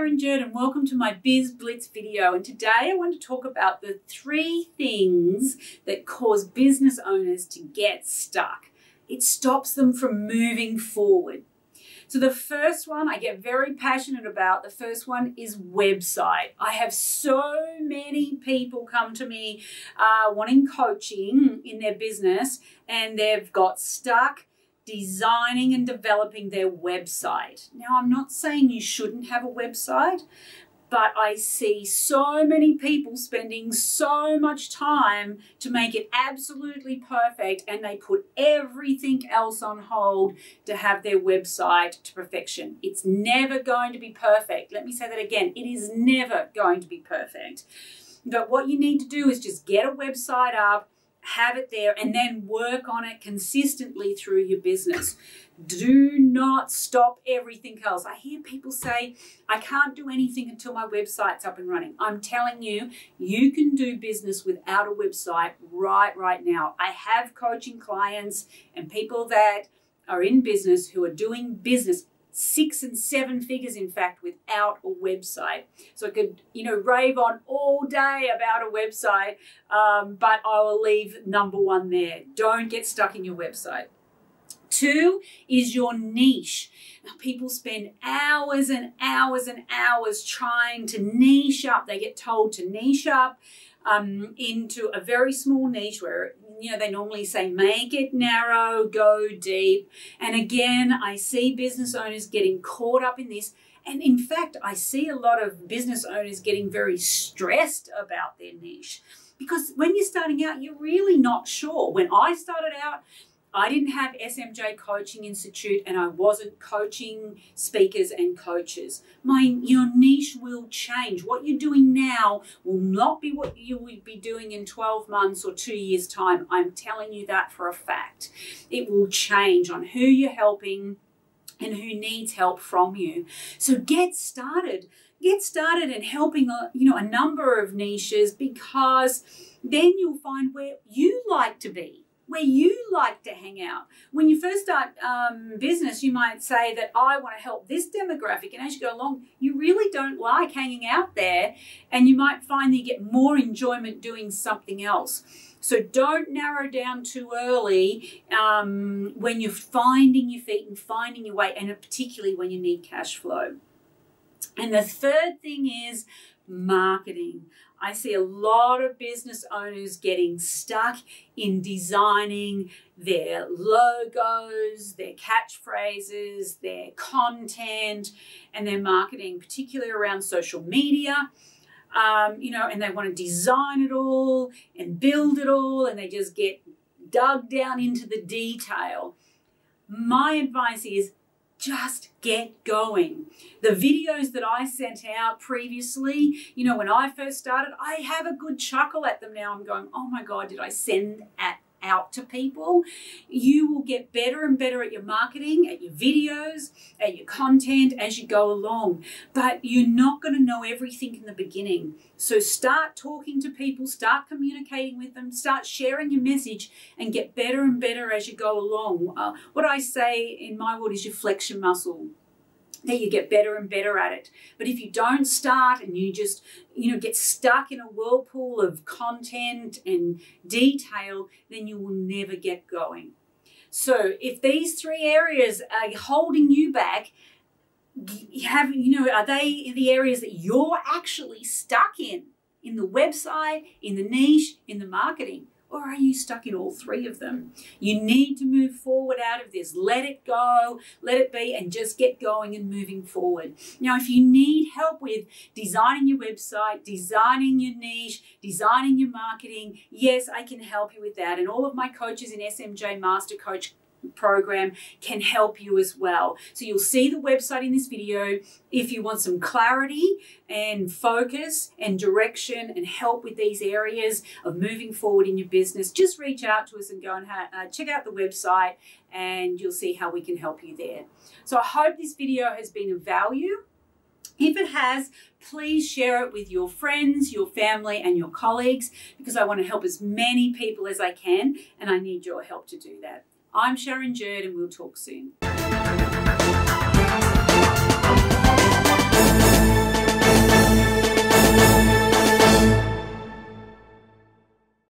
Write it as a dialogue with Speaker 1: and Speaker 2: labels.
Speaker 1: Sharon Jurd and welcome to my Biz Blitz video. And today I want to talk about the three things that cause business owners to get stuck. It stops them from moving forward. So the first one I get very passionate about, the first one is website. I have so many people come to me uh, wanting coaching in their business and they've got stuck designing and developing their website. Now, I'm not saying you shouldn't have a website, but I see so many people spending so much time to make it absolutely perfect and they put everything else on hold to have their website to perfection. It's never going to be perfect. Let me say that again. It is never going to be perfect. But what you need to do is just get a website up have it there and then work on it consistently through your business. Do not stop everything else. I hear people say, I can't do anything until my website's up and running. I'm telling you, you can do business without a website right right now. I have coaching clients and people that are in business who are doing business six and seven figures, in fact, without a website. So I could, you know, rave on all day about a website, um, but I will leave number one there. Don't get stuck in your website. Two is your niche. Now, people spend hours and hours and hours trying to niche up. They get told to niche up um, into a very small niche where you know they normally say make it narrow, go deep. And again, I see business owners getting caught up in this. And in fact, I see a lot of business owners getting very stressed about their niche because when you're starting out, you're really not sure. When I started out, I didn't have SMJ Coaching Institute and I wasn't coaching speakers and coaches. My your niche will change. What you're doing now will not be what you will be doing in 12 months or 2 years time. I'm telling you that for a fact. It will change on who you're helping and who needs help from you. So get started. Get started in helping a, you know a number of niches because then you'll find where you like to be where you like to hang out. When you first start um, business, you might say that I want to help this demographic, and as you go along, you really don't like hanging out there, and you might find that you get more enjoyment doing something else. So don't narrow down too early um, when you're finding your feet and finding your way, and particularly when you need cash flow. And the third thing is marketing. I see a lot of business owners getting stuck in designing their logos, their catchphrases, their content, and their marketing, particularly around social media. Um, you know, and they want to design it all and build it all, and they just get dug down into the detail. My advice is just get going. The videos that I sent out previously, you know, when I first started, I have a good chuckle at them now. I'm going, oh my God, did I send at out to people, you will get better and better at your marketing, at your videos, at your content as you go along. But you're not going to know everything in the beginning. So start talking to people, start communicating with them, start sharing your message, and get better and better as you go along. Uh, what I say in my world is your flexion muscle that you get better and better at it. But if you don't start and you just, you know, get stuck in a whirlpool of content and detail, then you will never get going. So if these three areas are holding you back, have you know, are they the areas that you're actually stuck in? In the website, in the niche, in the marketing? Or are you stuck in all three of them? You need to move forward out of this. Let it go, let it be, and just get going and moving forward. Now, if you need help with designing your website, designing your niche, designing your marketing, yes, I can help you with that. And all of my coaches in SMJ Master Coach program can help you as well. So you'll see the website in this video if you want some clarity and focus and direction and help with these areas of moving forward in your business. Just reach out to us and go and uh, check out the website and you'll see how we can help you there. So I hope this video has been of value. If it has, please share it with your friends, your family, and your colleagues because I want to help as many people as I can and I need your help to do that. I'm Sharon Jurd and we'll talk soon.